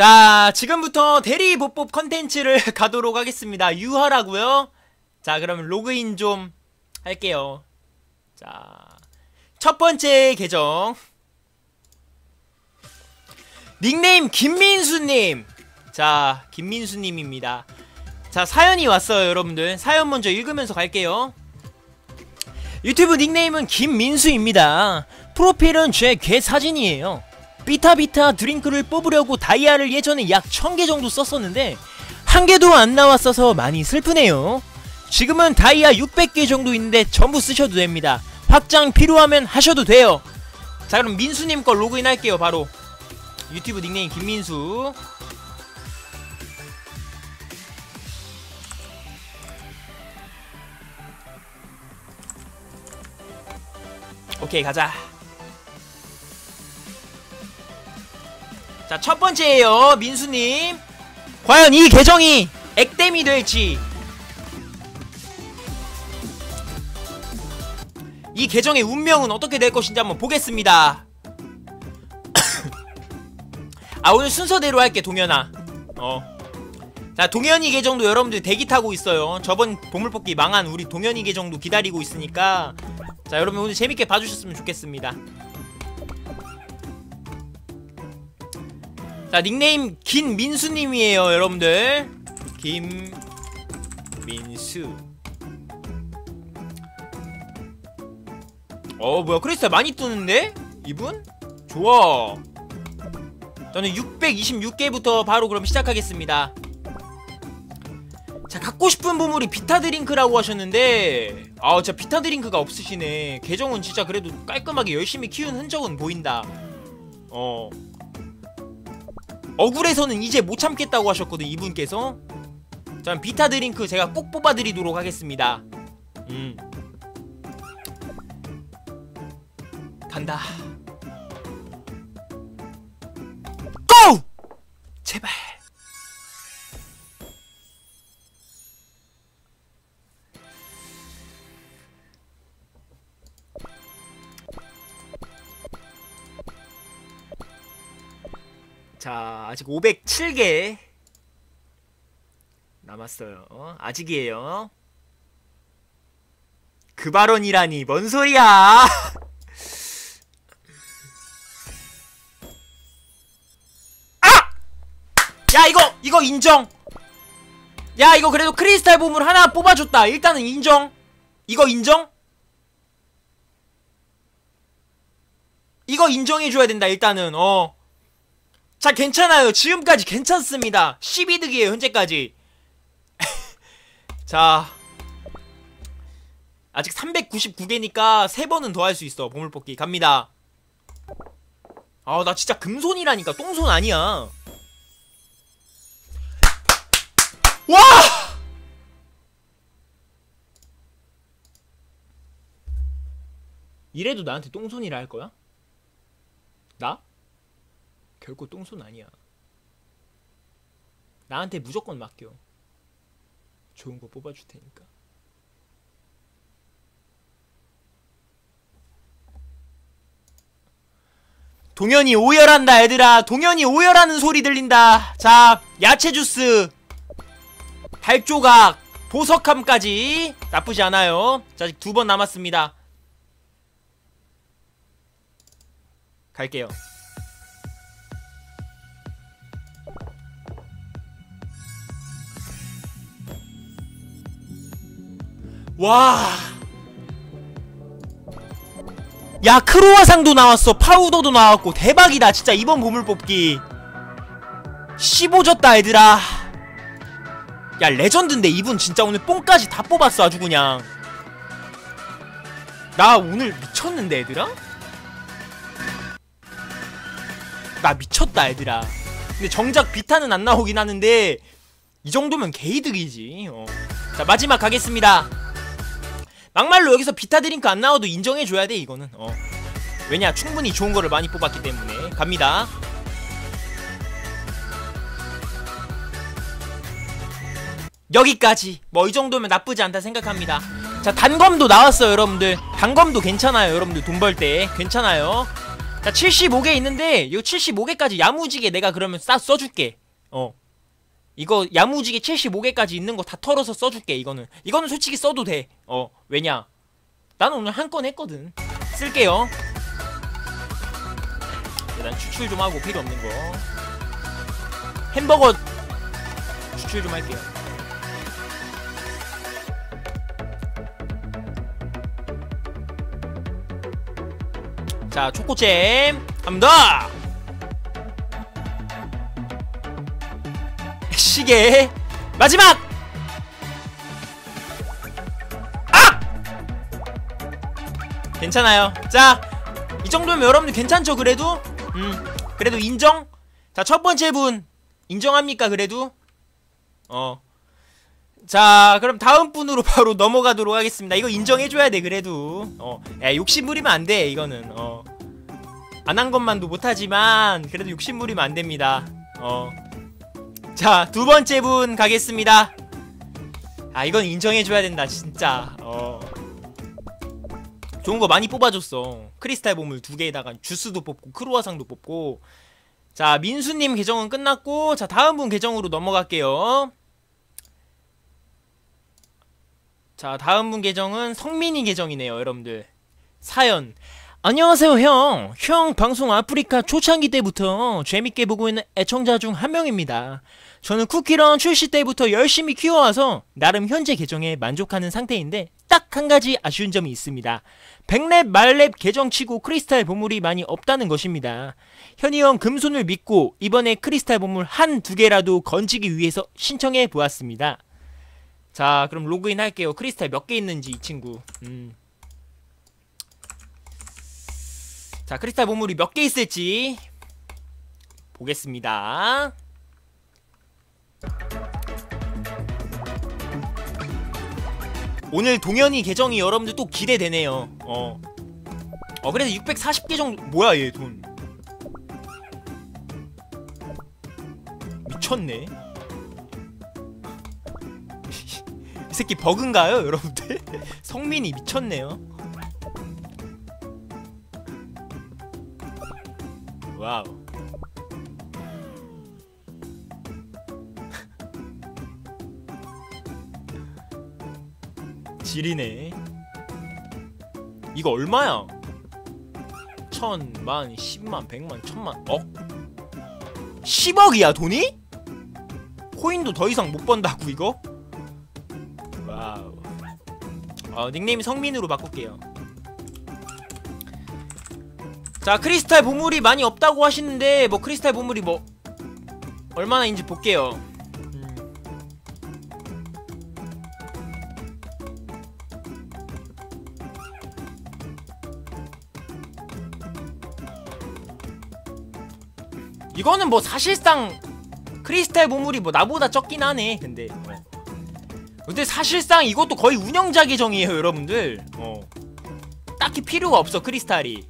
자, 지금부터 대리 보법 컨텐츠를 가도록 하겠습니다. 유하라고요. 자, 그러면 로그인 좀 할게요. 자, 첫 번째 계정. 닉네임 김민수님. 자, 김민수님입니다. 자, 사연이 왔어요, 여러분들. 사연 먼저 읽으면서 갈게요. 유튜브 닉네임은 김민수입니다. 프로필은 제괴 사진이에요. 비타비타 드링크를 뽑으려고 다이아를 예전에 약 1000개 정도 썼었는데 한 개도 안 나왔어서 많이 슬프네요. 지금은 다이아 600개 정도 있는데 전부 쓰셔도 됩니다. 확장 필요하면 하셔도 돼요. 자 그럼 민수님 거 로그인 할게요 바로 유튜브 닉네임 김민수 오케이 가자 자 첫번째에요 민수님. 과연 이 계정이 액땜이 될지. 이 계정의 운명은 어떻게 될 것인지 한번 보겠습니다. 아 오늘 순서대로 할게 동현아. 어. 자 동현이 계정도 여러분들 대기 타고 있어요. 저번 보물뽑기 망한 우리 동현이 계정도 기다리고 있으니까. 자 여러분 오늘 재밌게 봐주셨으면 좋겠습니다 자 닉네임 김민수님이에요 여러분들. 김민수. 어 뭐야 크리스탈 많이 뜨는데? 이분? 좋아. 저는 626개부터 바로 그럼 시작하겠습니다. 자 갖고 싶은 보물이 비타드링크라고 하셨는데 아 진짜 비타드링크가 없으시네. 계정은 진짜 그래도 깔끔하게 열심히 키운 흔적은 보인다. 어 억울해서는 이제 못 참겠다고 하셨거든 이분께서. 자 비타 드링크 제가 꼭 뽑아드리도록 하겠습니다. 음. 간다. 고! 제발 자 아직 507개 남았어요. 어? 아직이에요. 그 발언이라니 뭔 소리야? 야 이거 이거 인정. 야 이거 그래도 크리스탈 보물 하나 뽑아줬다. 일단은 인정. 이거 인정? 이거 인정해줘야 된다 일단은. 어 자 괜찮아요. 지금까지 괜찮습니다. 12득이에요 현재까지. 자 아직 399개니까 3번은 더 할 수 있어 보물뽑기. 갑니다. 아 나 진짜 금손이라니까. 똥손 아니야. 와! 이래도 나한테 똥손이라 할 거야? 나? 결코 똥손 아니야. 나한테 무조건 맡겨. 좋은 거 뽑아줄 테니까. 동현이 오열한다 얘들아. 동현이 오열하는 소리 들린다. 자 야채 주스. 발조각 보석함까지. 나쁘지 않아요. 자 아직 두 번 남았습니다. 갈게요 와. 야, 크로아상도 나왔어. 파우더도 나왔고. 대박이다. 진짜 이번 보물 뽑기. 15졌다, 얘들아. 야, 레전드인데 이분 진짜 오늘 뽕까지 다 뽑았어. 아주 그냥. 나 오늘 미쳤는데, 얘들아? 나 미쳤다, 얘들아. 근데 정작 비타는 안 나오긴 하는데 이 정도면 개이득이지. 어. 자, 마지막 가겠습니다. 막말로 여기서 비타 드링크 안 나와도 인정해줘야 돼 이거는. 어. 왜냐 충분히 좋은 거를 많이 뽑았기 때문에. 갑니다. 여기까지. 뭐 이 정도면 나쁘지 않다 생각합니다. 자 단검도 나왔어요 여러분들. 단검도 괜찮아요 여러분들. 돈 벌 때. 괜찮아요. 자 75개 있는데 이 75개까지 야무지게 내가 그러면 싹 써줄게. 어. 이거 야무지게 75개까지 있는 거 다 털어서 써줄게 이거는. 이거는 솔직히 써도 돼 어 왜냐? 나는 오늘 한 건 했거든. 쓸게요. 일단 추출 좀 하고 필요 없는 거. 햄버거 추출 좀 할게요. 자 초코잼 더 시계 마지막 괜찮아요. 자 이 정도면 여러분들 괜찮죠 그래도? 음 그래도 인정? 자 첫 번째 분. 인정합니까 그래도? 어. 자 그럼 다음 분으로 바로 넘어가도록 하겠습니다. 이거 인정해줘야 돼 그래도. 어야 욕심 부리면 안 돼 이거는. 어. 안 한 것만도 못하지만 그래도 욕심 부리면 안 됩니다. 어 자 두 번째 분 가겠습니다. 아 이건 인정해줘야 된다 진짜. 어 좋은 거 많이 뽑아줬어 크리스탈 보물 두 개에다가 주스도 뽑고 크루아상도 뽑고 자 민수님 계정은 끝났고 자 다음 분 계정으로 넘어갈게요 자 다음 분 계정은 성민이 계정이네요 여러분들 사연 안녕하세요 형. 형 방송 아프리카 초창기 때부터 재밌게 보고 있는 애청자 중 한 명입니다. 저는 쿠키런 출시 때부터 열심히 키워와서 나름 현재 계정에 만족하는 상태인데 딱 한 가지 아쉬운 점이 있습니다. 백렙 만렙 계정치고 크리스탈 보물이 많이 없다는 것입니다. 현이 형 금손을 믿고 이번에 크리스탈 보물 한 두 개라도 건지기 위해서 신청해 보았습니다. 자 그럼 로그인 할게요. 크리스탈 몇 개 있는지 이 친구. 음. 자 크리스탈 보물이 몇 개 있을지 보겠습니다 오늘 동현이 계정이 여러분들 또 기대되네요. 어. 어 그래서 640개 정도 뭐야 얘 돈. 미쳤네. 이 새끼 버그인가요 여러분들? 성민이 미쳤네요. 와우 지리네 이거 얼마야? 천 만, 십만, 백만, 천만, 억? 10억이야 돈이? 코인도 더 이상 못 번다고 이거? 와우 어, 닉네임 성민으로 바꿀게요 자 크리스탈 보물이 많이 없다고 하시는데 뭐 크리스탈 보물이 뭐 얼마나인지 볼게요 이거는 뭐 사실상 크리스탈 보물이 뭐 나보다 적긴 하네 근데. 어. 근데 사실상 이것도 거의 운영자 계정이에요 여러분들. 어. 딱히 필요가 없어 크리스탈이.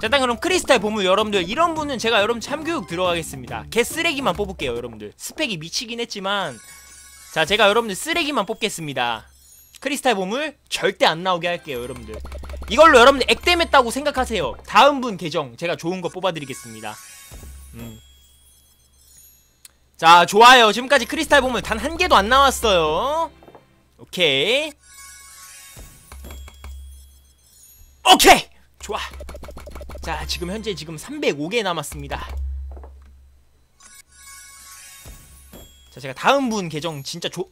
자 일단 그럼 크리스탈 보물 여러분들 이런 분은 제가 여러분 참교육 들어가겠습니다. 개 쓰레기만 뽑을게요 여러분들. 스펙이 미치긴 했지만. 자 제가 여러분들 쓰레기만 뽑겠습니다. 크리스탈 보물 절대 안 나오게 할게요 여러분들. 이걸로 여러분들 액땜했다고 생각하세요. 다음 분 계정 제가 좋은 거 뽑아드리겠습니다. 음. 자 좋아요. 지금까지 크리스탈 보물 단한 개도 안 나왔어요. 오케이. 오케이! 좋아. 자 지금 현재 지금 305개 남았습니다. 자 제가 다음 분 계정 진짜 조...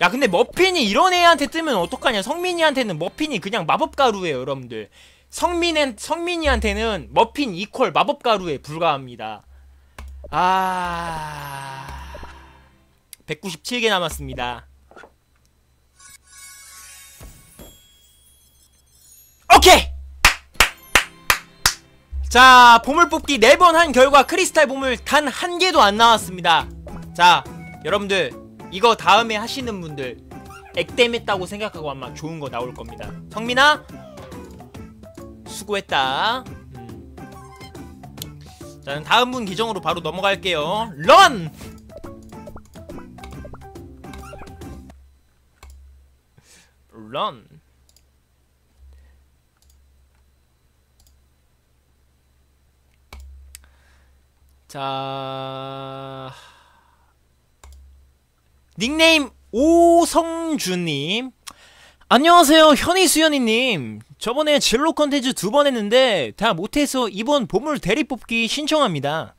야 근데 머핀이 이런 애한테 뜨면 어떡하냐? 성민이한테는 머핀이 그냥 마법가루예요 여러분들. 성민은, 성민이한테는 머핀 이퀄 마법가루에 불과합니다 아... 197개 남았습니다. 오케이! 자 보물 뽑기 4번 한 결과 크리스탈 보물 단 한 개도 안 나왔습니다. 자 여러분들 이거 다음에 하시는 분들 액땜했다고 생각하고 아마 좋은 거 나올 겁니다. 성민아? 수고했다. 음. 자 다음 분 계정으로 바로 넘어갈게요. 런! 런. 자 닉네임 오성주님. 안녕하세요 현이수연이님 저번에 진로 컨텐츠 두 번 했는데 다 못해서 이번 보물 대리 뽑기 신청합니다.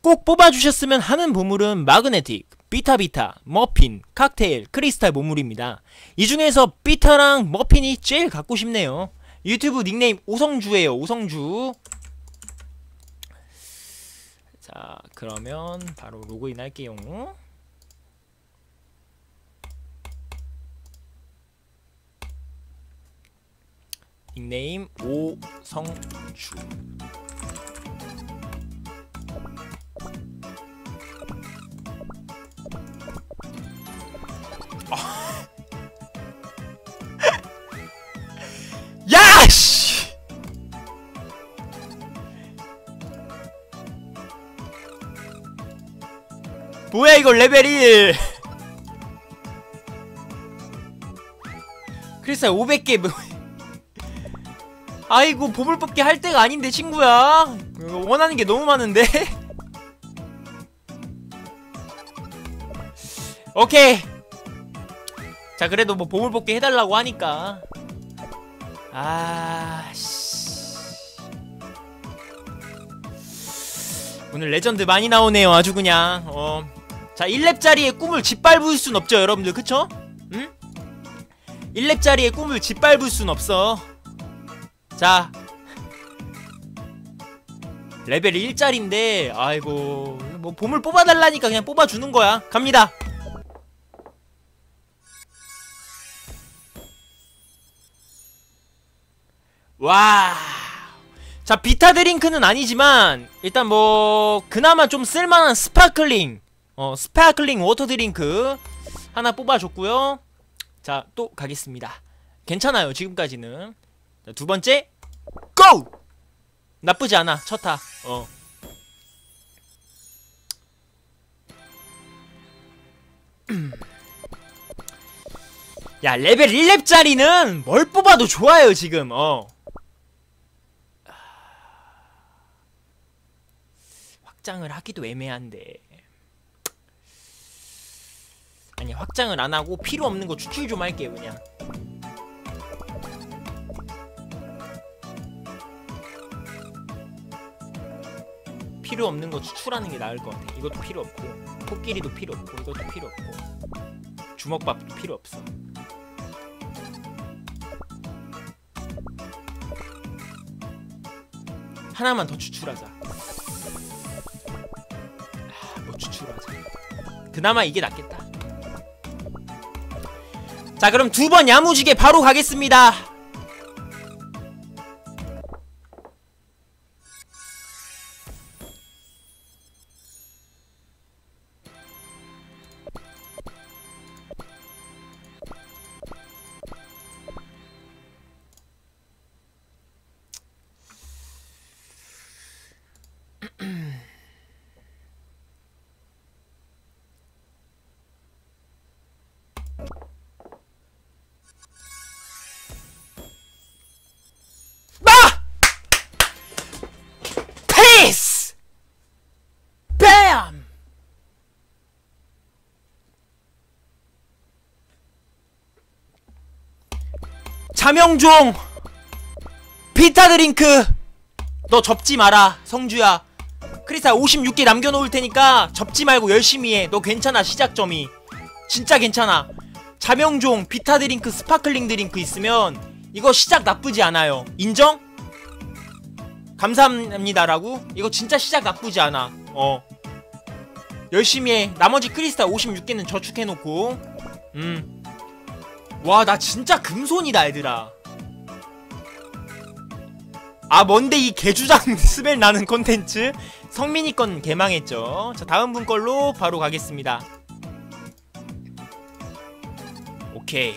꼭 뽑아주셨으면 하는 보물은 마그네틱, 비타비타, 머핀, 칵테일, 크리스탈 보물입니다. 이 중에서 비타랑 머핀이 제일 갖고 싶네요. 유튜브 닉네임 오성주예요 오성주. 자 그러면 바로 로그인 할게요 닉네임 오성주 아. 야! 씨! 뭐야 이거 레벨 1 크리스탈 500개 뭐 아이고 보물 뽑기 할 때가 아닌데 친구야. 원하는 게 너무 많은데. 오케이. 자 그래도 뭐 보물 뽑기 해달라고 하니까. 아씨. 오늘 레전드 많이 나오네요 아주 그냥. 어. 자 1렙짜리의 꿈을 짓밟을 순 없죠 여러분들. 그쵸? 응? 1렙짜리의 꿈을 짓밟을 순 없어 자 레벨 1짜리인데 아이고 뭐 보물 뽑아달라니까 그냥 뽑아주는 거야 갑니다 와. 자, 비타 드링크는 아니지만 일단 뭐 그나마 좀 쓸만한 스파클링 어, 스파클링 워터 드링크 하나 뽑아 줬고요. 자, 또 가겠습니다. 괜찮아요. 지금까지는. 자, 두 번째. Go! 나쁘지 않아. 첫타. 어. 야, 레벨 1렙짜리는 뭘 뽑아도 좋아요, 지금. 어. 확장을 하기도 애매한데 아니 확장을 안 하고 필요 없는 거 추출 좀 할게요 그냥 필요 없는 거 추출하는 게 나을 것 같아. 이것도 필요 없고 코끼리도 필요 없고 이것도 필요 없고 주먹밥도 필요 없어. 하나만 더 추출하자. 그나마 이게 낫겠다. 자 그럼 두 번 야무지게 바로 가겠습니다 자명종 비타 드링크. 너 접지 마라 성주야. 크리스탈 56개 남겨놓을 테니까 접지 말고 열심히 해 너 괜찮아 시작점이. 진짜 괜찮아. 자명종 비타 드링크 스파클링 드링크 있으면 이거 시작 나쁘지 않아요 인정? 감사합니다라고? 이거 진짜 시작 나쁘지 않아 어 열심히 해 나머지 크리스탈 56개는 저축해놓고 음 와, 나 진짜 금손이다, 얘들아. 아, 뭔데 이 개주장 스멜 나는 콘텐츠? 성민이 건 개망했죠. 자, 다음 분 걸로 바로 가겠습니다. 오케이.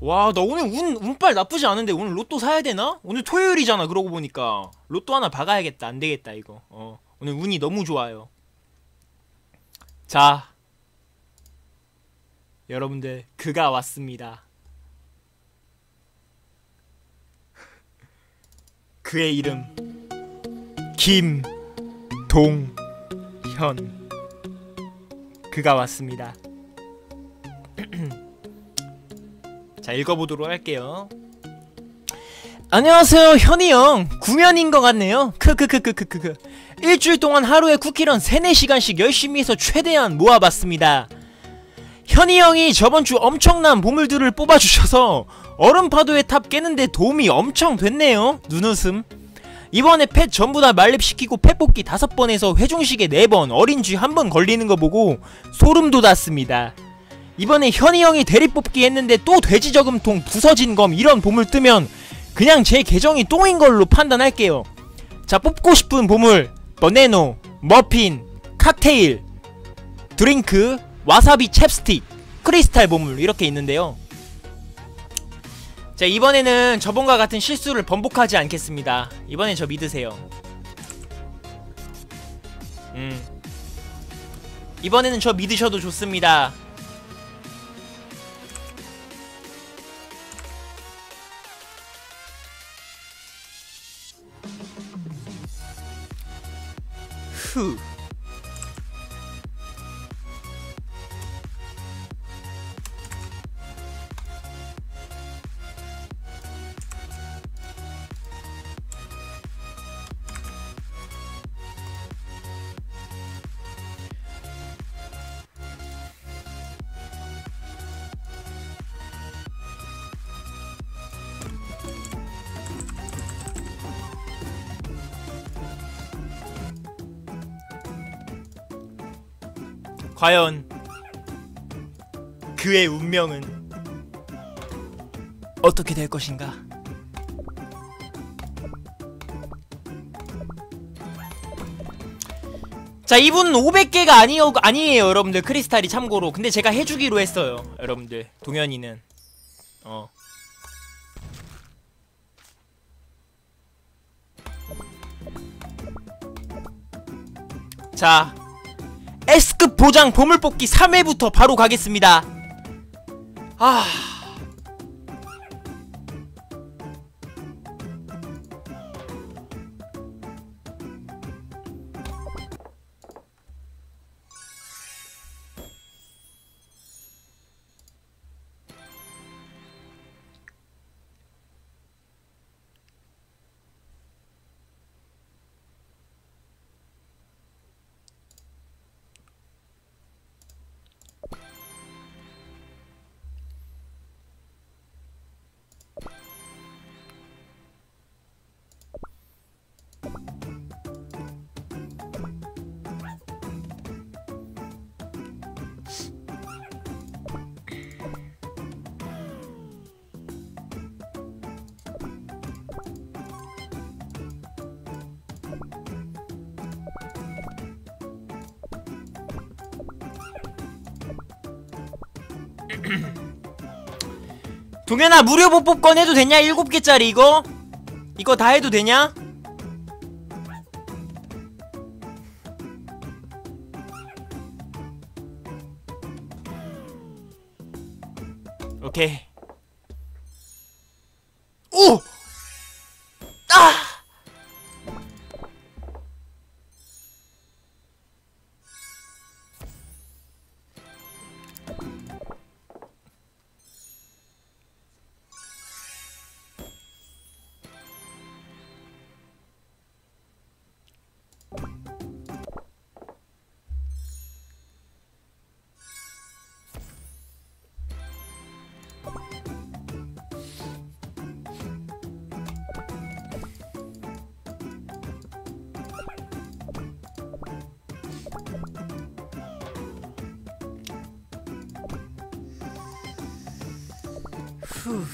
와, 나 오늘 운, 운빨 나쁘지 않은데 오늘 로또 사야 되나? 오늘 토요일이잖아, 그러고 보니까. 로또 하나 박아야겠다. 안 되겠다, 이거. 어. 오늘 운이 너무 좋아요. 자, 여러분들 그가 왔습니다. 그의 이름 김동현 그가 왔습니다. 자 읽어보도록 할게요. 안녕하세요 현이 형. 구면인 것 같네요. 크크크크크크 일주일 동안 하루에 쿠키런 3, 4시간씩 열심히 해서 최대한 모아봤습니다. 현이 형이 저번주 엄청난 보물들을 뽑아주셔서 얼음파도의 탑 깨는데 도움이 엄청 됐네요. 눈웃음. 이번에 펫 전부 다 만렙시키고 펫 뽑기 5번 해서 회중시계 4번 어린 쥐 한 번 걸리는 거 보고 소름 돋았습니다 이번에 현이 형이 대리 뽑기 했는데 또 돼지 저금통 부서진 검 이런 보물 뜨면 그냥 제 계정이 똥인 걸로 판단할게요. 자 뽑고 싶은 보물. 버네노, 머핀, 칵테일, 드링크, 와사비 챕스틱, 크리스탈 보물 이렇게 있는데요. 자 이번에는 저번과 같은 실수를 번복하지 않겠습니다. 이번엔 저 믿으세요. 음. 이번에는 저 믿으셔도 좋습니다 후. 과연 그의 운명은 어떻게 될 것인가? 자 이분 500개가 아니요, 아니에요 여러분들. 크리스탈이 참고로. 근데 제가 해주기로 했어요 여러분들. 동현이는. 어. 자, S급 보장 보물 뽑기 3회부터 바로 가겠습니다. 아. 동현아 무료 보법권 해도 되냐? 7개짜리 이거? 이거 다 해도 되냐? 후.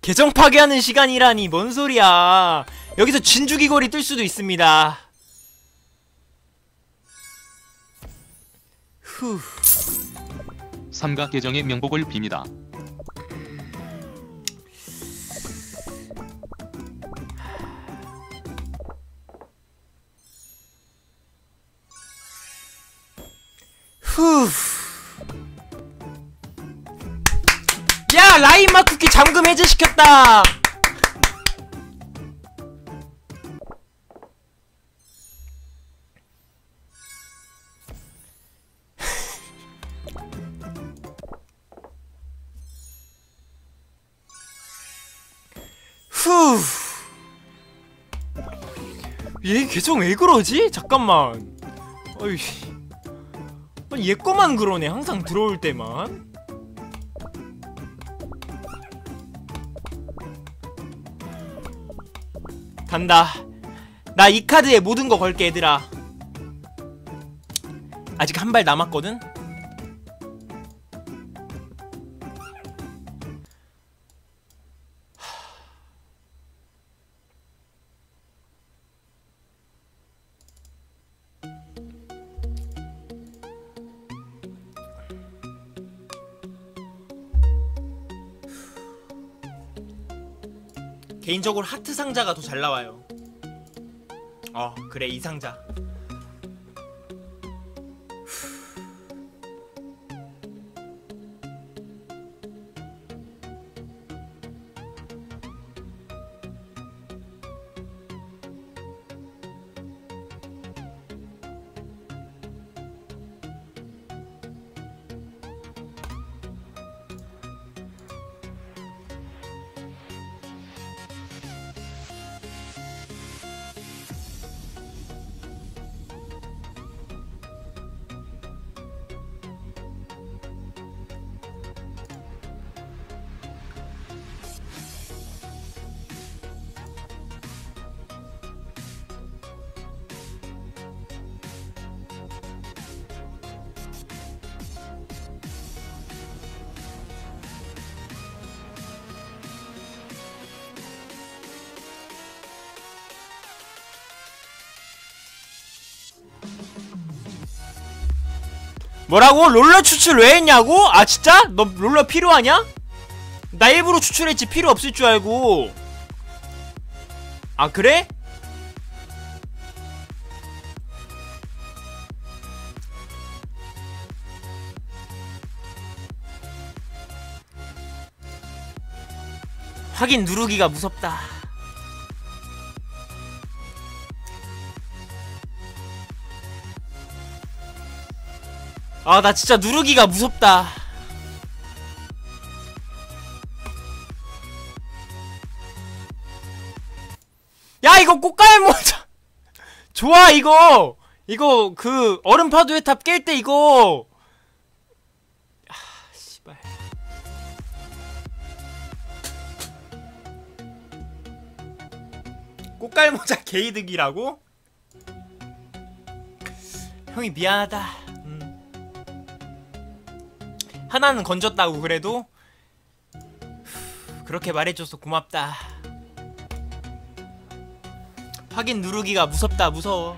계정 파괴하는 시간이라니 뭔 소리야 여기서 진주기골이 뜰 수도 있습니다 후 삼각 계정의 명복을 빕니다. 게임 해제시켰다! 얘 계속 왜 그러지? 잠깐만. 어이. 어, 얘 꼬만 그러네. 항상 들어올 때만. 간다. 나 이 카드에 모든 거 걸게 얘들아. 아직 한 발 남았거든. 개인적으로 하트 상자가 더 잘 나와요. 어, 그래 이 상자. 뭐라고? 롤러 추출 왜 했냐고? 아 진짜? 너 롤러 필요하냐? 나 일부러 추출했지 필요 없을 줄 알고 아 그래? 확인 누르기가 무섭다 아 나 진짜 누르기가 무섭다. 야 이거 고깔 모자. 좋아 이거. 이거 그 얼음 파도의 탑 깰 때 이거. 아 씨발. 고깔 모자 개이득이라고? 형이 미안하다. 음. 하나는 건졌다고 그래도 후, 그렇게 말해줘서 고맙다. 확인 누르기가 무섭다 무서워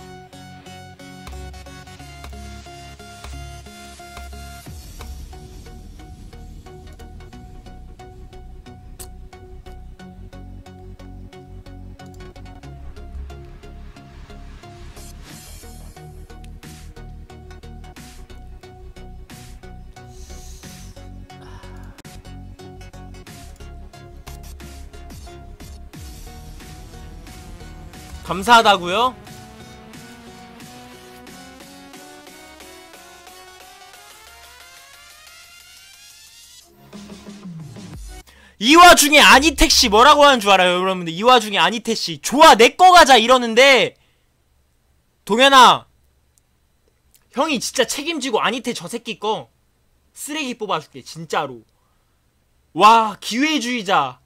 감사하다고요? 이 와중에 아니택시 뭐라고 하는 줄 알아요 여러분들? 이 와중에 아니택시 좋아 내 거 가자 이러는데 동현아 형이 진짜 책임지고 아니태 저 새끼 거 쓰레기 뽑아줄게 진짜로. 와 기회주의자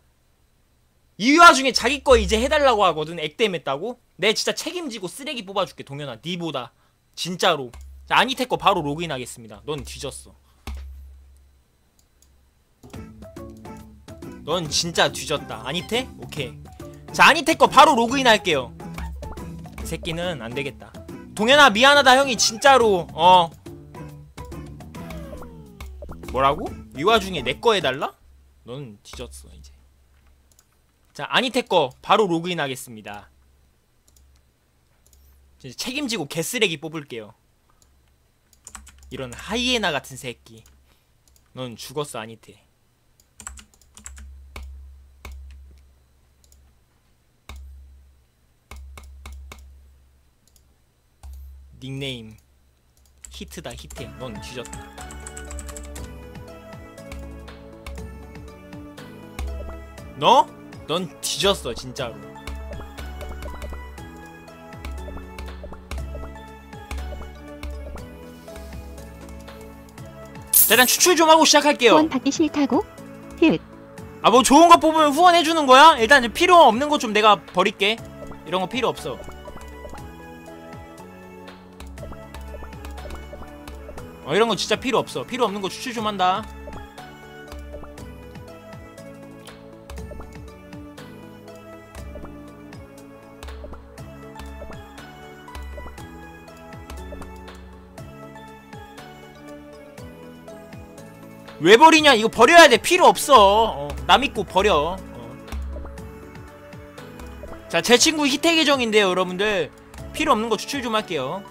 이 와중에 자기 거 이제 해달라고 하거든 액땜했다고? 내 진짜 책임지고 쓰레기 뽑아줄게 동현아. 니보다. 진짜로. 자 아니테 거 바로 로그인하겠습니다. 넌 뒤졌어. 넌 진짜 뒤졌다. 아니테? 오케이. 자 아니테 거 바로 로그인할게요. 이 새끼는 안되겠다. 동현아 미안하다 형이 진짜로. 어. 뭐라고? 이 와중에 내 거 해달라? 넌 뒤졌어 자 아니테 거 바로 로그인 하겠습니다. 책임지고 개쓰레기 뽑을게요. 이런 하이에나 같은 새끼. 넌 죽었어 아니테. 닉네임. 히트다 히트 넌 뒤졌다. 너? 넌 뒤졌어 진짜로 자 일단 추출 좀 하고 시작할게요 후원 받기 싫다고? 흣. 아뭐 좋은 거 뽑으면 후원해주는 거야? 일단 필요 없는 거 좀 내가 버릴게 이런 거 필요 없어 어 이런 거 진짜 필요 없어 필요 없는 거 추출 좀 한다 왜 버리냐? 이거 버려야 돼. 필요 없어. 어, 남 믿고 버려. 어. 자제 친구 희태 계정인데요 여러분들. 필요 없는 거 추출 좀 할게요.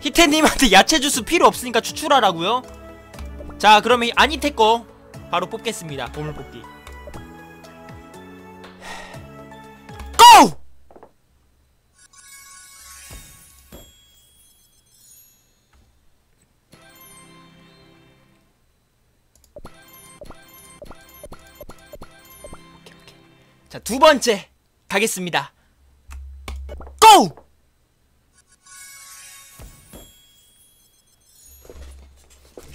희태님한테 야채 주스 필요 없으니까 추출하라고요? 자 그러면 아니태 거 바로 뽑겠습니다. 보물 뽑기 두 번째 가겠습니다. go!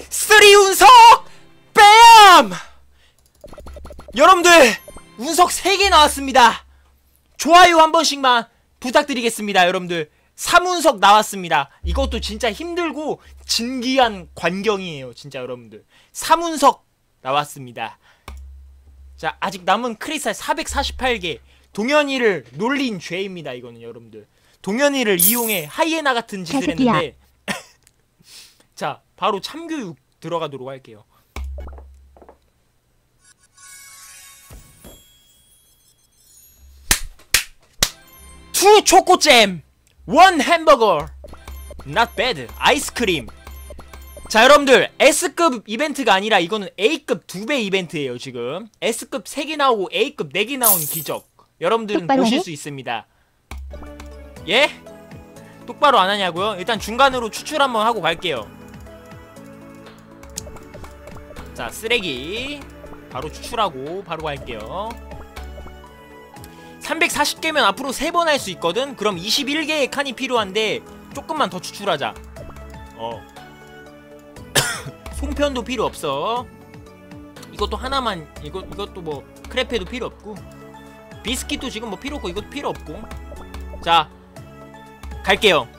three 운석! 빰! 여러분들, 운석 3개 나왔습니다. 좋아요 한 번씩만 부탁드리겠습니다, 여러분들. 3운석 나왔습니다. 이것도 진짜 힘들고 진기한 광경이에요, 진짜 여러분들. 3운석 나왔습니다. 자 아직 남은 크리스탈 448개 동현이를 놀린 죄입니다 이거는 여러분들. 동현이를 이용해 하이에나 같은 짓을. 했는데. 자 바로 참교육 들어가도록 할게요. two 초코잼 one 햄버거 not bad 아이스크림 자 여러분들 S급 이벤트가 아니라 이거는 A급 2배 이벤트예요 지금 S급 3개 나오고 A급 4개 나오는 기적 여러분들은 보실 해? 수 있습니다 예? 똑바로 안 하냐고요? 일단 중간으로 추출 한번 하고 갈게요 자 쓰레기 바로 추출하고 바로 갈게요 340개면 앞으로 3번 할 수 있거든? 그럼 21개의 칸이 필요한데 조금만 더 추출하자 어 송편도 필요 없어. 이것도 하나만 이거 이것도 뭐 크레페도 필요 없고 비스킷도 지금 뭐 필요 없고 이것도 필요 없고 자 갈게요.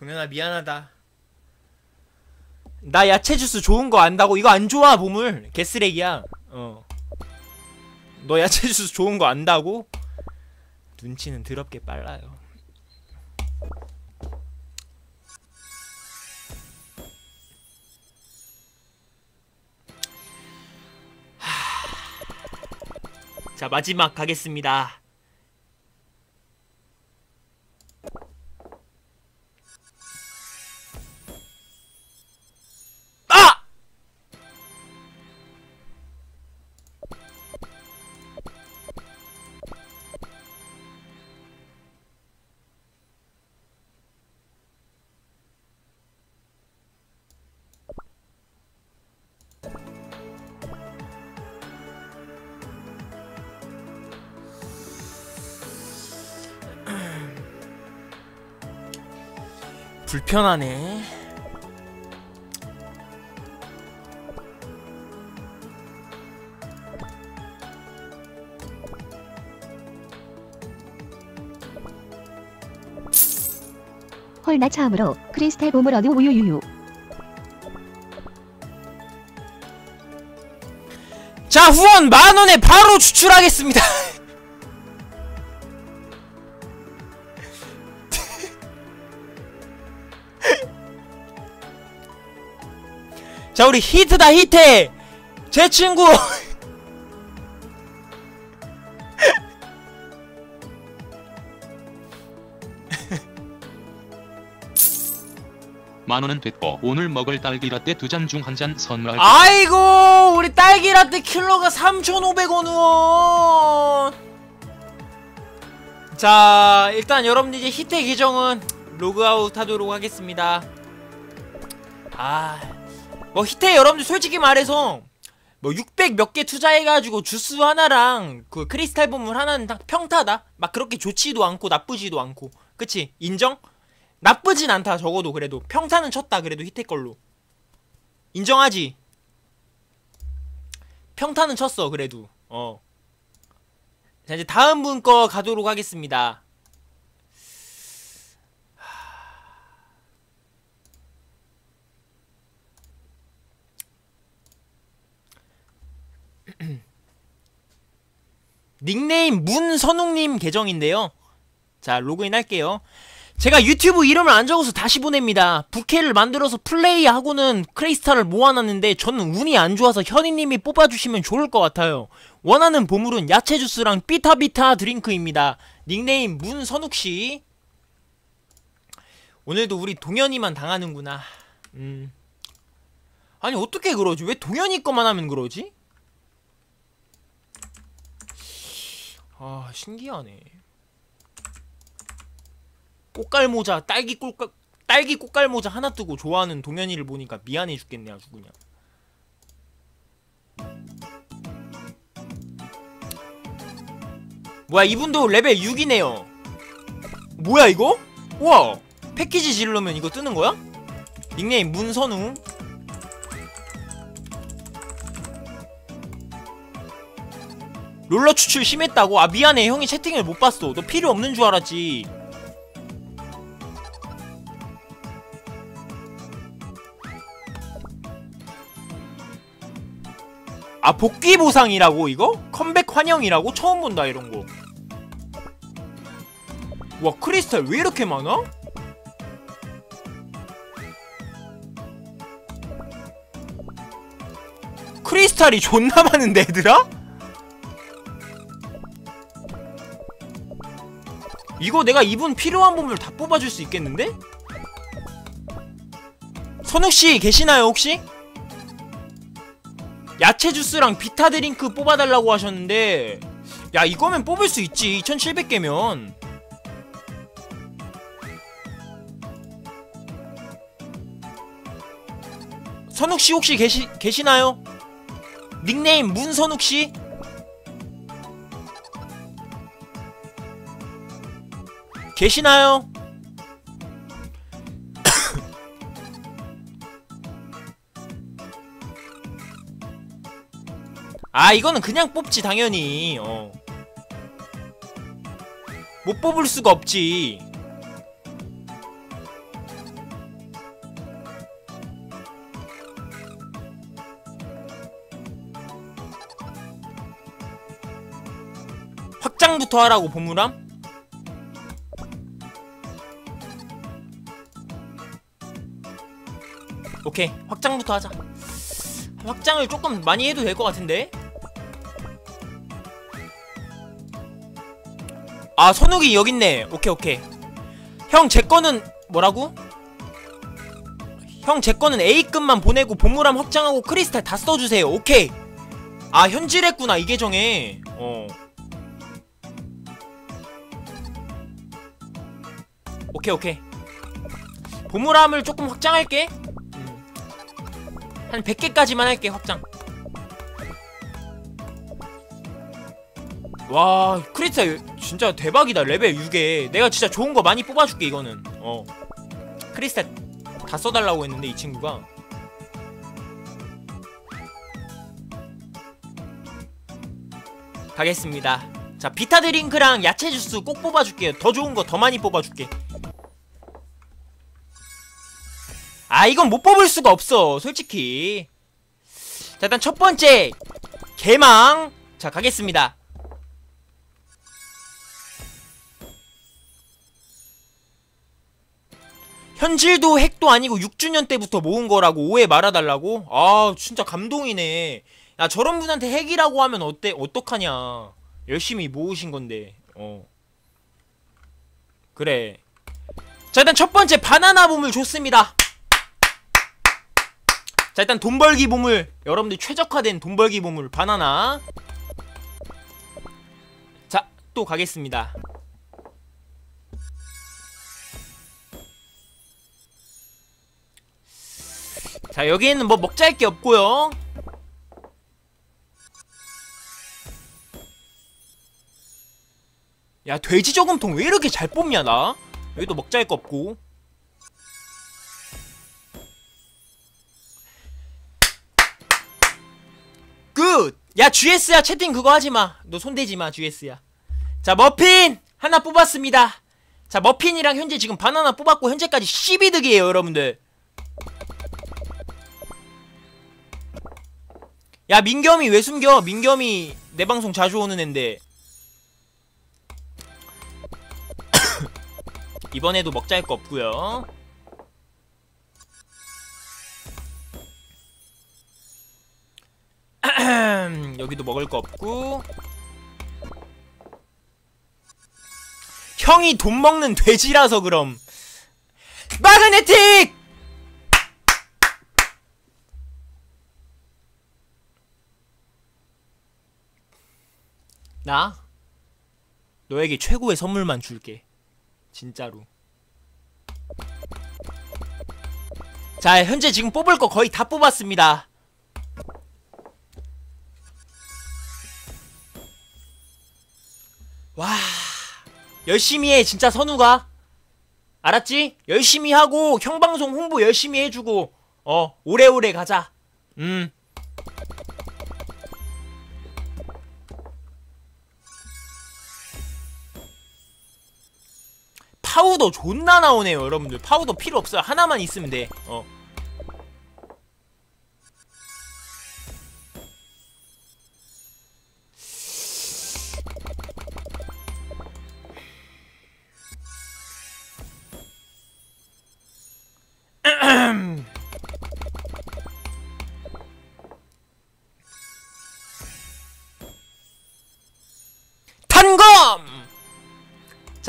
동현아 미안하다. 나 야채 주스 좋은 거 안다고 이거 안 좋아 보물 개쓰레기야. 어. 너 야채 주스 좋은 거 안다고? 눈치는 더럽게 빨라요. 하... 자 마지막 가겠습니다. 불편하네. 헐나 처음으로 크리스탈 보물 얻은 우유유유. 자 후원 만원에 바로 추출하겠습니다 자 우리 히트다 히트! 제 친구! 만 원은 됐고 오늘 먹을 딸기라떼 두 잔 중 한 잔 선물할 아이고 우리 딸기라떼 킬러가 3,500원! 자 일단 여러분들 이제 히트 계정은 로그아웃 하도록 하겠습니다. 아 뭐 히트 여러분들 솔직히 말해서 뭐 600 몇 개 투자해가지고 주스 하나랑 그 크리스탈 보물 하나는 다 평타다 막 그렇게 좋지도 않고 나쁘지도 않고 그치 인정? 나쁘진 않다 적어도 그래도 평타는 쳤다 그래도 히트 걸로 인정하지? 평타는 쳤어 그래도 어. 자 이제 다음 분 거 가도록 하겠습니다. 닉네임 문선웅님 계정인데요. 자 로그인 할게요. 제가 유튜브 이름을 안 적어서 다시 보냅니다. 부캐를 만들어서 플레이하고는 크레이스타를 모아놨는데 저는 운이 안 좋아서 현이님이 뽑아주시면 좋을 것 같아요. 원하는 보물은 야채 주스랑 삐타비타 드링크입니다. 닉네임 문선욱씨. 오늘도 우리 동현이만 당하는구나. 음. 아니 어떻게 그러지? 왜 동현이 거만 하면 그러지? 아 신기하네. 꽃갈모자 딸기 꽃갈 딸기 꽃갈모자 하나 뜨고 좋아하는 동현이를 보니까 미안해 죽겠네 아주 그냥 뭐야 이분도 레벨 6이네요 뭐야 이거? 우와 패키지 지르려면 이거 뜨는 거야? 닉네임 문선우 롤러 추출 심했다고? 아 미안해 형이 채팅을 못 봤어 너 필요 없는 줄 알았지 아 복귀 보상이라고 이거? 컴백 환영이라고? 처음 본다 이런 거. 와 크리스탈 왜 이렇게 많아? 크리스탈이 존나 많은데 얘들아? 이거 내가 이분 필요한 보물 다 뽑아줄 수 있겠는데? 선욱씨 계시나요 혹시? 야채 주스랑 비타 드링크 뽑아달라고 하셨는데 야 이거면 뽑을 수 있지 2700개면 선욱씨 혹시 계시, 계시나요? 닉네임 문선욱씨? 계시나요? 아 이거는 그냥 뽑지 당연히 어. 못 뽑을 수가 없지 확장부터 하라고 보물함? 오케이 확장부터 하자. 확장을 조금 많이 해도 될 것 같은데? 아 선욱이 여깄네. 오케이 오케이. 형 제거는 뭐라고? 형 제거는 A급만 보내고 보물함 확장하고 크리스탈 다 써주세요. 오케이. 아 현질했구나 이 계정에. 어. 오케이 오케이. 보물함을 조금 확장할게. 음. 한 100개까지만 할게 확장. 와 크리스탈 진짜 대박이다 레벨 6에. 내가 진짜 좋은 거 많이 뽑아줄게 이거는. 어. 크리스탈 다 써달라고 했는데 이 친구가. 가겠습니다. 자 비타 드링크랑 야채 주스 꼭 뽑아줄게요. 더 좋은 거 더 많이 뽑아줄게 아 이건 못 뽑을 수가 없어 솔직히. 자 일단 첫 번째 개망. 자 가겠습니다. 현질도 핵도 아니고 6주년 때부터 모은 거라고 오해 말아달라고? 아 진짜 감동이네. 야 저런 분한테 핵이라고 하면 어때 어떡하냐. 열심히 모으신 건데 어. 그래. 자 일단 첫 번째 바나나 보물 좋습니다 자 일단 돈 벌기 보물. 여러분들 최적화된 돈 벌기 보물. 바나나. 자 또 가겠습니다. 자 여기에는 뭐 먹자 할 게 없고요. 야 돼지 저금통 왜 이렇게 잘 뽑냐 나? 여기도 먹자 할 거 없고 야 GS야 채팅 그거 하지마. 너 손대지마 GS야. 자 머핀 하나 뽑았습니다. 자 머핀이랑 현재 지금 바나나 뽑았고 현재까지 12득이에요 여러분들. 야 민겸이 왜 숨겨? 민겸이 내 방송 자주 오는 앤데. 이번에도 먹자 할 거 없고요 여기도 먹을 거 없고. 형이 돈 먹는 돼지라서 그럼. 마그네틱! 나? 너에게 최고의 선물만 줄게. 진짜로. 자 현재 지금 뽑을 거 거의 다 뽑았습니다 와 열심히 해 진짜 선우가. 알았지? 열심히 하고 형방송 홍보 열심히 해주고 어 오래오래 가자. 음. 파우더 존나 나오네요 여러분들. 파우더 필요 없어요. 하나만 있으면 돼어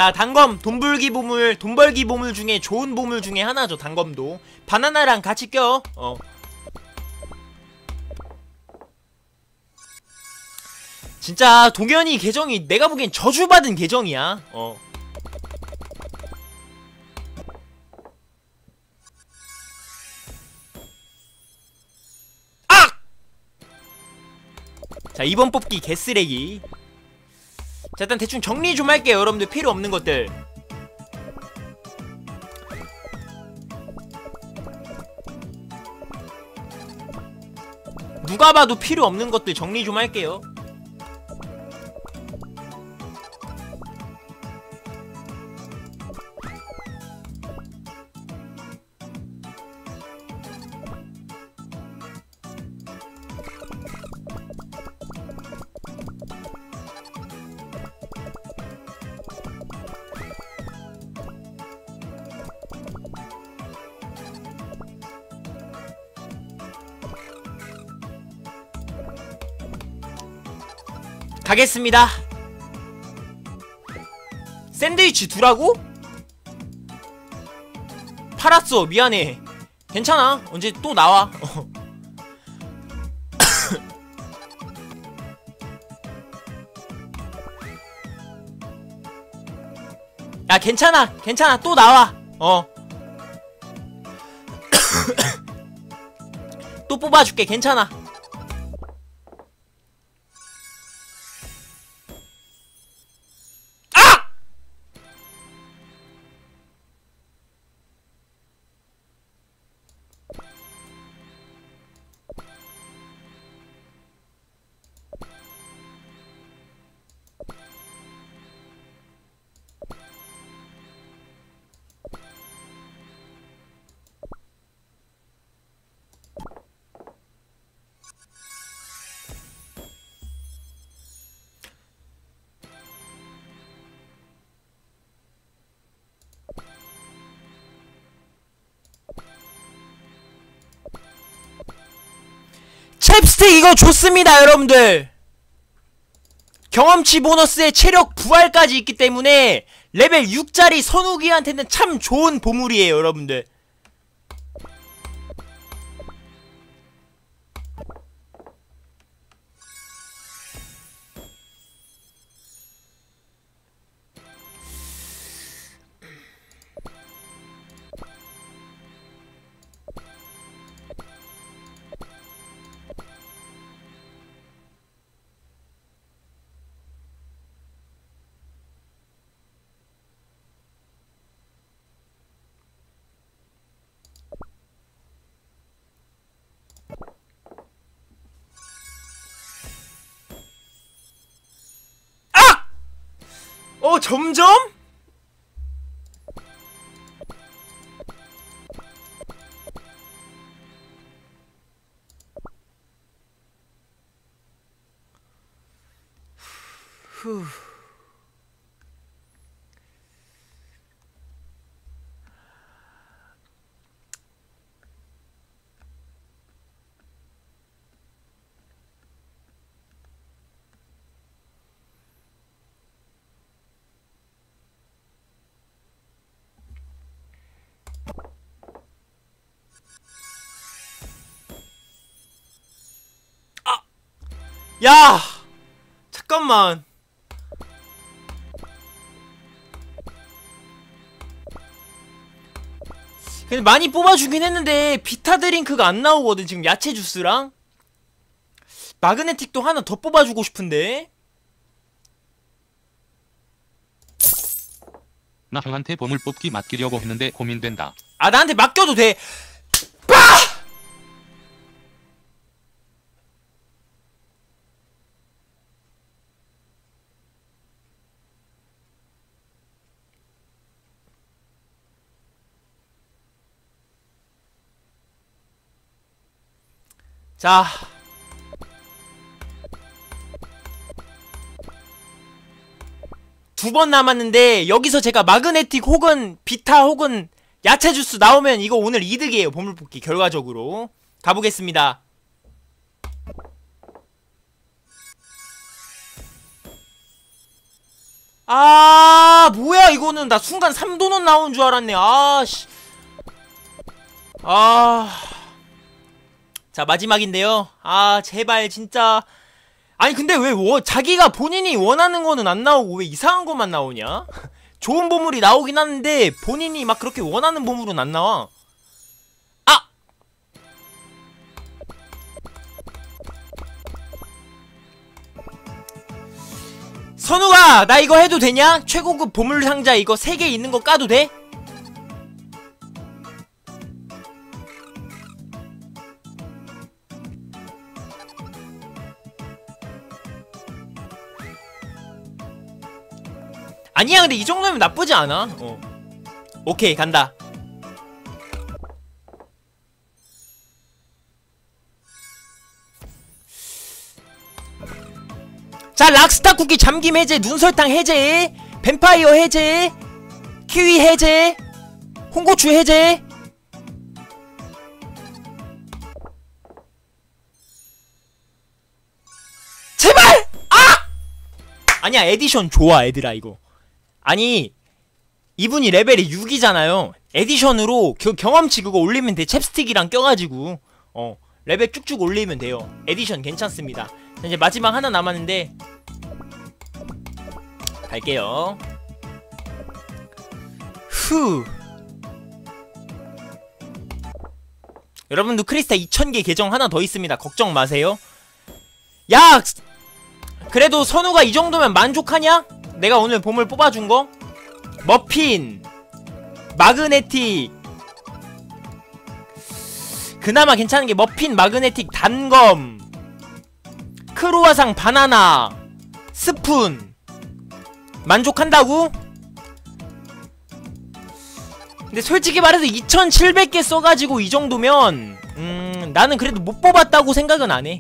자 단검 돈벌기 보물 돈벌기 보물 중에 좋은 보물 중에 하나죠 단검도 바나나랑 같이 껴 어. 진짜 동현이 계정이 내가 보기엔 저주받은 계정이야 어. 악! 자 이번 뽑기 개쓰레기 자 일단 대충 정리 좀 할게요 여러분들. 필요 없는 것들. 누가 봐도 필요 없는 것들 정리 좀 할게요 가겠습니다. 샌드위치 두라고? 팔았어. 미안해. 괜찮아. 언제 또 나와? 어. 야 괜찮아. 괜찮아. 또 나와. 어. 또 뽑아줄게. 괜찮아 스틱 이거 좋습니다 여러분들. 경험치 보너스에 체력 부활까지 있기 때문에 레벨 6짜리 선우기한테는 참 좋은 보물이에요 여러분들 점점? 후. 야! 잠깐만. 근데 많이 뽑아주긴 했는데 비타 드링크가 안 나오거든 지금 야채 주스랑 마그네틱도 하나 더 뽑아주고 싶은데 나 형한테 보물 뽑기 맡기려고 했는데 고민된다. 아 나한테 맡겨도 돼 자. 두 번 남았는데 여기서 제가 마그네틱 혹은 비타 혹은 야채 주스 나오면 이거 오늘 이득이에요. 보물 뽑기 결과적으로. 가보겠습니다. 아, 뭐야 이거는 나 순간 3도는 나온 줄 알았네. 아, 씨. 아. 자 마지막인데요. 아 제발 진짜. 아니 근데 왜 워, 자기가 본인이 원하는 거는 안 나오고 왜 이상한 것만 나오냐? 좋은 보물이 나오긴 하는데 본인이 막 그렇게 원하는 보물은 안 나와. 아! 선우가 나 이거 해도 되냐? 최고급 보물 상자 이거 3개 있는 거 까도 돼? 아니야 근데 이 정도면 나쁘지 않아 어. 오케이 간다 자 락스타 쿠키 잠김 해제 눈설탕 해제 뱀파이어 해제 키위 해제 홍고추 해제 제발! 아! 아니야 에디션 좋아 얘들아 이거 아니 이분이 레벨이 6이잖아요. 에디션으로 그 경험치 그거 올리면 돼. 챕스틱이랑 껴가지고. 어 레벨 쭉쭉 올리면 돼요. 에디션 괜찮습니다. 자, 이제 마지막 하나 남았는데 갈게요. 후. 여러분도 크리스타 2000개 계정 하나 더 있습니다. 걱정 마세요. 야! 그래도 선우가 이 정도면 만족하냐? 내가 오늘 보물 뽑아준 거? 머핀. 마그네틱. 그나마 괜찮은 게 머핀 마그네틱 단검. 크로와상 바나나. 스푼. 만족한다고? 근데 솔직히 말해서 2700개 써가지고 이 정도면 음 나는 그래도 못 뽑았다고 생각은 안해.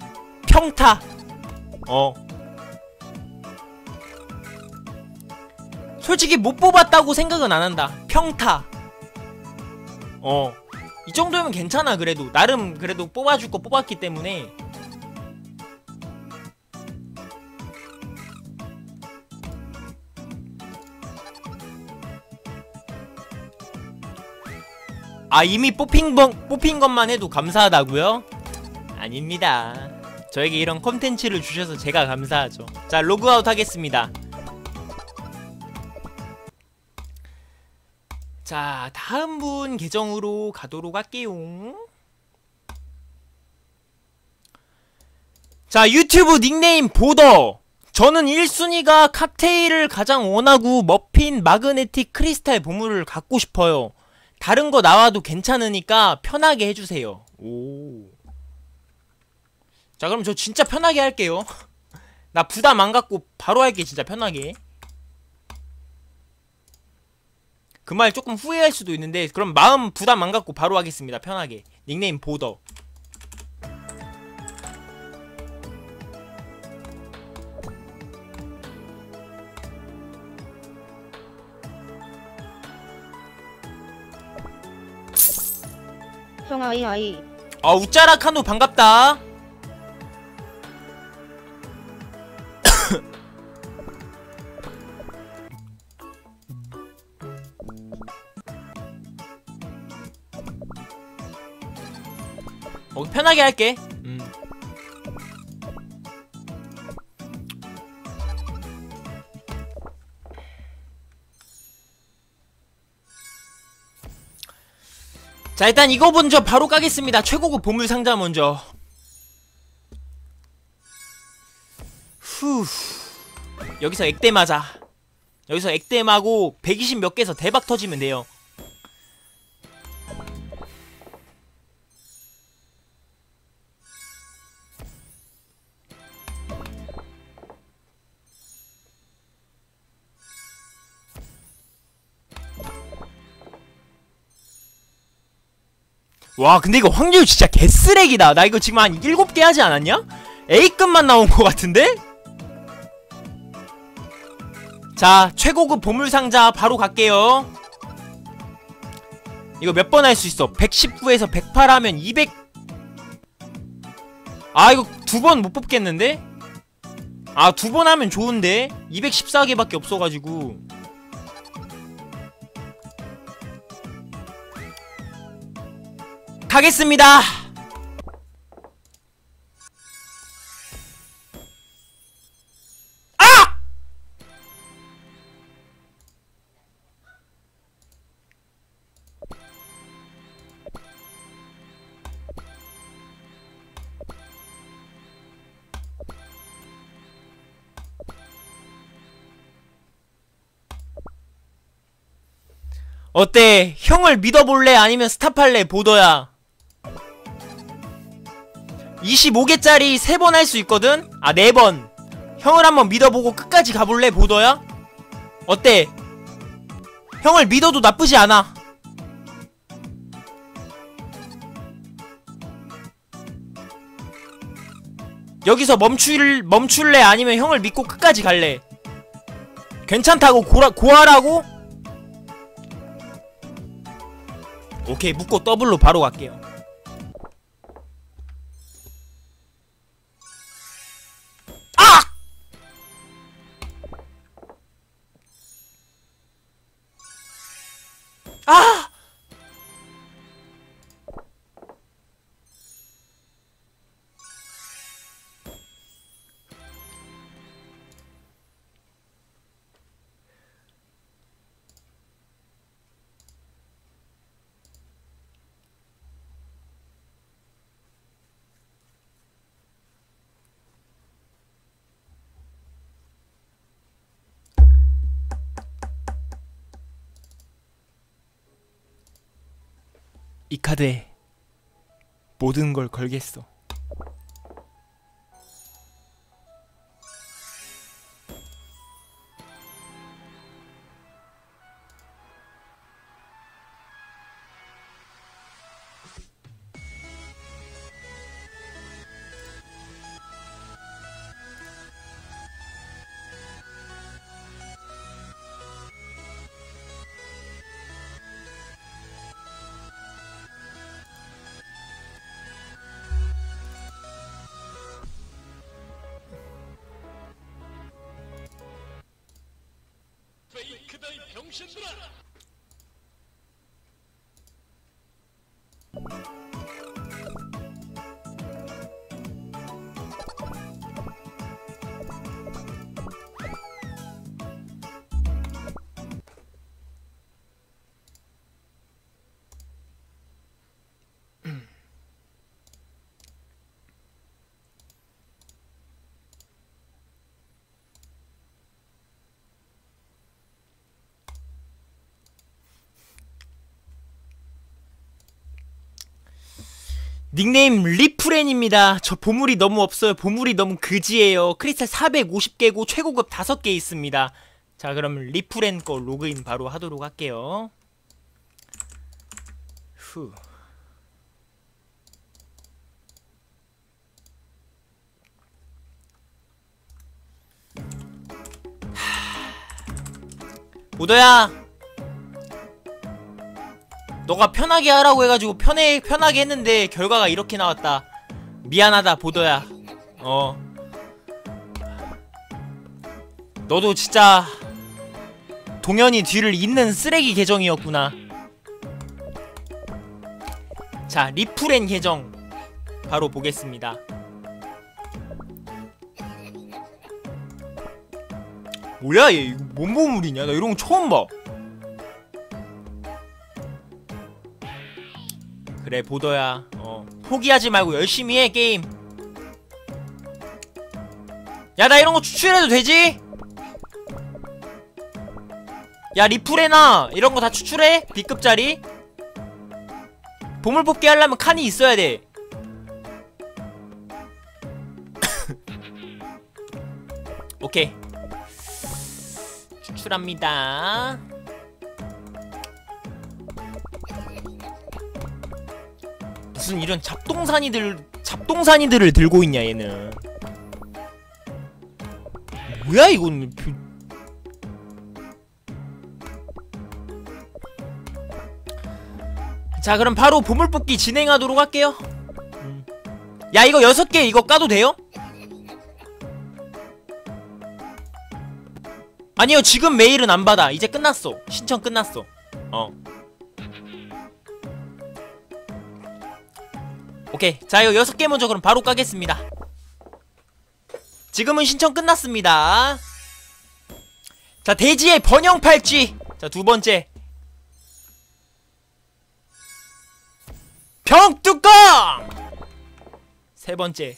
평타. 어 솔직히 못 뽑았다고 생각은 안 한다. 평타. 어 이 정도면 괜찮아 그래도. 나름 그래도 뽑아줄 거 뽑았기 때문에. 아 이미 뽑힌, 번, 뽑힌 것만 해도 감사하다고요? 아닙니다. 저에게 이런 컨텐츠를 주셔서 제가 감사하죠. 자 로그아웃 하겠습니다. 자 다음 분 계정으로 가도록 할게요. 자 유튜브 닉네임 보더. 저는 1순위가 칵테일을 가장 원하고 머핀 마그네틱 크리스탈 보물을 갖고 싶어요. 다른 거 나와도 괜찮으니까 편하게 해주세요. 오. 자 그럼 저 진짜 편하게 할게요. 나 부담 안 갖고 바로 할게 진짜 편하게 그 말 조금 후회할 수도 있는데 그럼 마음 부담 안 갖고 바로 하겠습니다. 편하게. 닉네임 보더. 형아이 아이. 아 우짜라 카노 반갑다 어 편하게 할게. 음. 자 일단 이거 먼저 바로 까겠습니다. 최고급 보물 상자 먼저. 후. 여기서 액땜 하자. 여기서 액땜하고 120 몇 개에서 대박 터지면 돼요 와 근데 이거 확률 진짜 개쓰레기다 나 이거 지금 한 7개 하지 않았냐? A급만 나온 것 같은데? 자 최고급 보물상자 바로 갈게요 이거 몇 번 할 수 있어 119에서 108 하면 200 아 이거 두 번 못 뽑겠는데? 아 두 번 하면 좋은데 214개밖에 없어가지고 가겠습니다. 아! 어때? 형을 믿어볼래? 아니면 스탑할래? 보더야. 25개짜리 3번 할 수 있거든? 아 4번 형을 한번 믿어보고 끝까지 가볼래 보더야? 어때? 형을 믿어도 나쁘지 않아 여기서 멈출, 멈출래? 아니면 형을 믿고 끝까지 갈래? 괜찮다고 고라, 고하라고? 오케이 묶고 더블로 바로 갈게요 이 카드에 모든 걸 걸겠어. 닉네임 리프렌입니다. 저 보물이 너무 없어요. 보물이 너무 그지예요. 크리스탈 450개고 최고급 5개 있습니다. 자, 그럼 리프렌 거 로그인 바로 하도록 할게요. 후. 보도야 너가 편하게 하라고 해가지고 편해 편하게 했는데 결과가 이렇게 나왔다. 미안하다 보도야. 어. 너도 진짜 동현이 뒤를 잇는 쓰레기 계정이었구나. 자 리프렌 계정 바로 보겠습니다. 뭐야 얘? 이거 뭔 보물이냐? 나 이런 거 처음 봐 그래 보더야. 어. 포기하지 말고 열심히 해 게임. 야 나 이런 거 추출해도 되지? 야 리플해나 이런 거 다 추출해? B급짜리? 보물 뽑기 하려면 칸이 있어야 돼. 오케이. 추출합니다. 무슨 이런 잡동사니들 잡동사니들을 들고 있냐 얘는. 뭐야 이건 뷰- 자 그럼 바로 보물 뽑기 진행하도록 할게요. 음. 야 이거 여섯 개 이거 까도 돼요? 아니요 지금 메일은 안 받아 이제 끝났어 신청 끝났어 어 오케이. 자 이거 여섯 개 먼저 그럼 바로 까겠습니다. 지금은 신청 끝났습니다. 자 돼지의 번영 팔찌. 자 두번째. 병뚜껑! 세번째.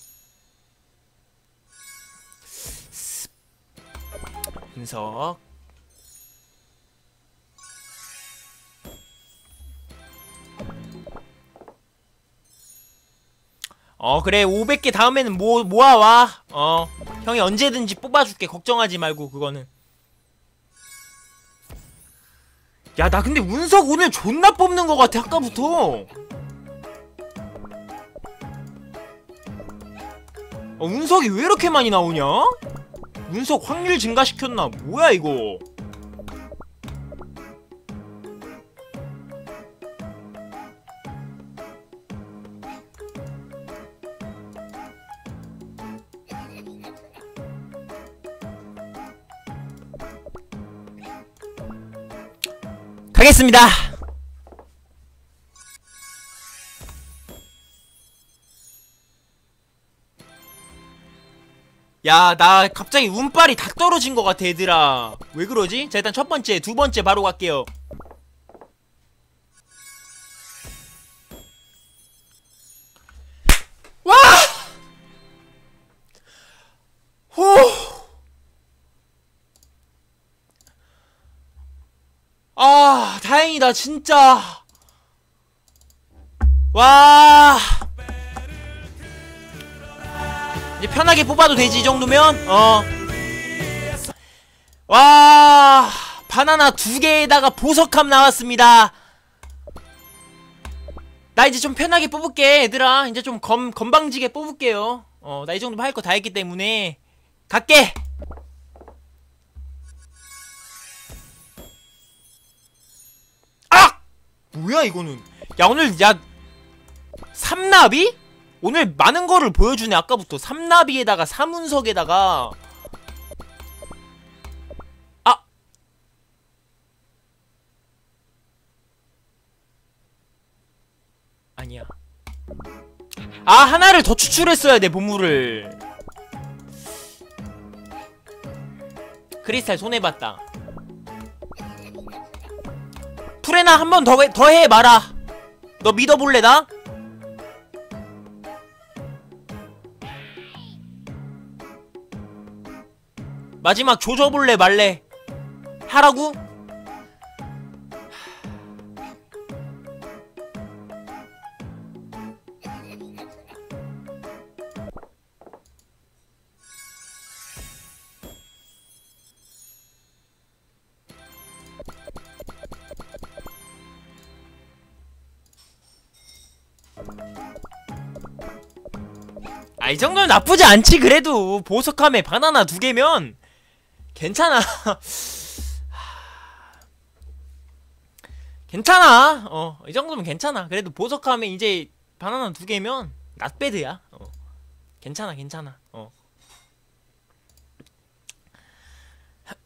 분석 어 그래 500개 다음에는 모, 모아와 어 형이 언제든지 뽑아줄게 걱정하지 말고 그거는 야 나 근데 운석 오늘 존나 뽑는 것 같아 아까부터 어, 운석이 왜 이렇게 많이 나오냐? 운석 확률 증가시켰나? 뭐야 이거? 가겠습니다. 야, 나 갑자기 운빨이 다 떨어진 것 같아, 얘들아. 왜 그러지? 자, 일단 첫 번째, 두 번째 바로 갈게요. 다행이다, 진짜. 와! 이제 편하게 뽑아도 되지 이 정도면 어. 와 바나나 두 개에다가 보석함 나왔습니다. 나 이제 좀 편하게 뽑을게 얘들아 이제 좀 검, 건방지게 뽑을게요 어 나 이 정도면 할 거 다 했기 때문에 갈게 뭐야 이거는? 야 오늘 야 삼나비? 오늘 많은 거를 보여주네 아까부터. 삼나비에다가 사문석에다가. 아! 아니야. 아 하나를 더 추출했어야 돼 보물을. 크리스탈 손해봤다 프레나 한 번더더해 마라 너 믿어볼래 나? 마지막 조져볼래 말래 하라고? 이 정도는 나쁘지 않지 그래도. 보석함에 바나나 두 개면. 괜찮아. 괜찮아. 어 이 정도면 괜찮아. 그래도 보석함에 이제 바나나 두 개면 낫배드야. 어. 괜찮아 괜찮아. 어.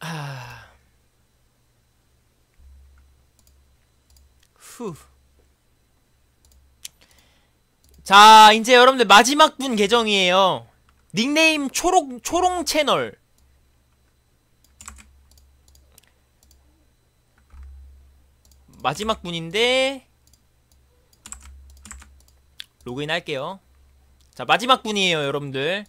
하... 후. 자, 이제 여러분들 마지막 분 계정이에요. 닉네임 초록 초롱 채널. 마지막 분인데 로그인 할게요. 자, 마지막 분이에요, 여러분들.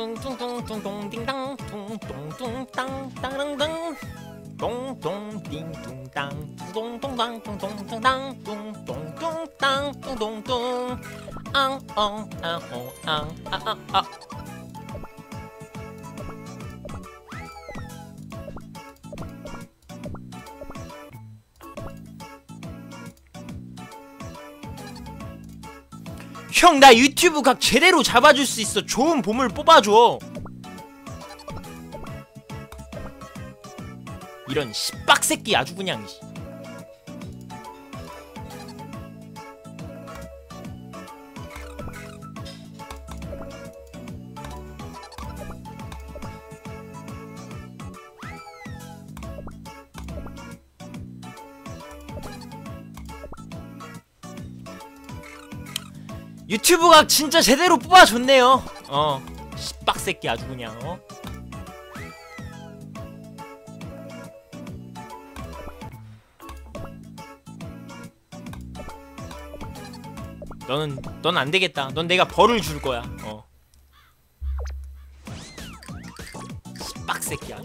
咚咚咚咚咚叮当，咚咚咚当当当当，咚咚叮咚当，咚咚当咚咚咚当，咚咚咚当咚咚咚，昂昂昂昂昂昂昂。 형 나 유튜브 각 제대로 잡아줄 수 있어. 좋은 보물 뽑아줘. 이런 씨빡새끼 아주 그냥 유튜브가 진짜 제대로 뽑아줬네요 어 씨빡새끼 아주 그냥 어 너는 넌 안 되겠다. 넌 내가 벌을 줄 거야. 어. 빡새끼야.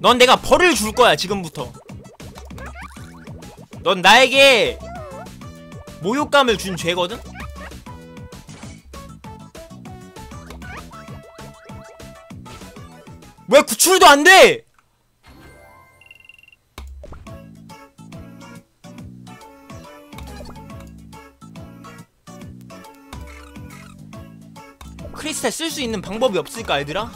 넌 내가 벌을 줄 거야 지금부터. 넌 나에게 모욕감을 준 죄거든. 왜 구출도 안 돼? 크리스탈 쓸 수 있는 방법이 없을까 얘들아?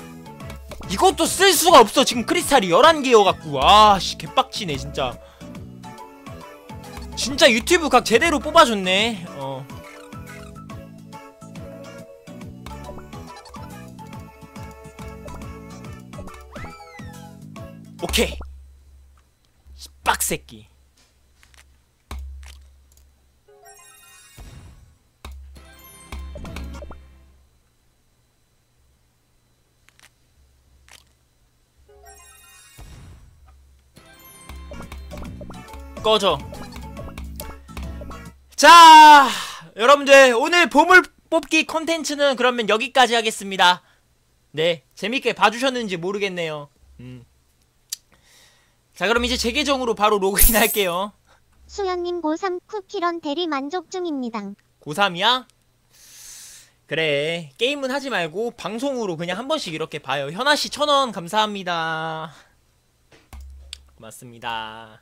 이것도 쓸 수가 없어 지금 크리스탈이 11개여갖고 아씨 개빡치네 진짜 진짜 유튜브 각 제대로 뽑아줬네. 어. 오케이. 빡새끼. 꺼져. 자, 여러분들 오늘 보물 뽑기 컨텐츠는 그러면 여기까지 하겠습니다. 네, 재밌게 봐주셨는지 모르겠네요. 음. 자, 그럼 이제 제 계정으로 바로 로그인 할게요. 수연님 고3 쿠키런 대리 만족 중입니다. 고3이야? 그래, 게임은 하지 말고 방송으로 그냥 한 번씩 이렇게 봐요. 현아씨 천원 감사합니다. 고맙습니다.